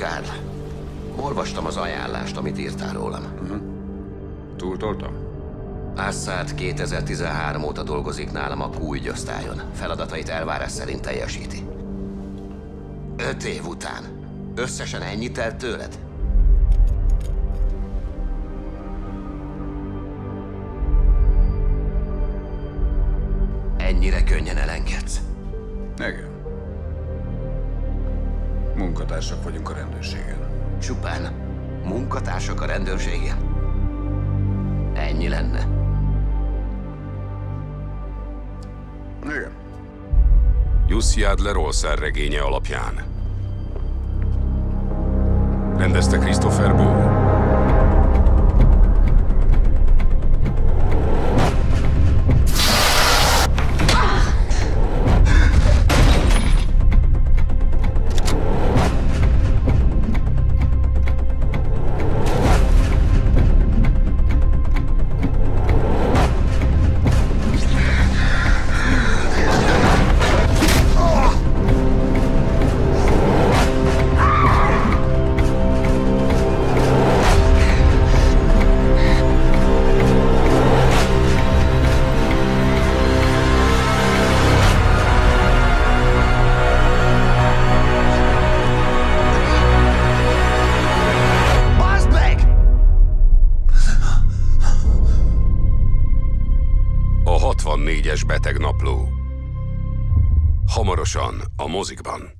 Kárl, olvastam az ajánlást, amit írtál rólam. Túltoltam? Assad 2013 óta dolgozik nálam a Q osztályon. Feladatait elvárás szerint teljesíti. Öt év után. Összesen ennyit telt tőled? Ennyire könnyen elengedsz. Igen. Munkatársak vagyunk a rendőrségen. Csupán munkatársak a rendőrségen? Ennyi lenne. Igen. Jussi Adler Olszer regénye alapján. Rendezte Christopher Bow. 24-es beteg napló. Hamarosan a mozikban.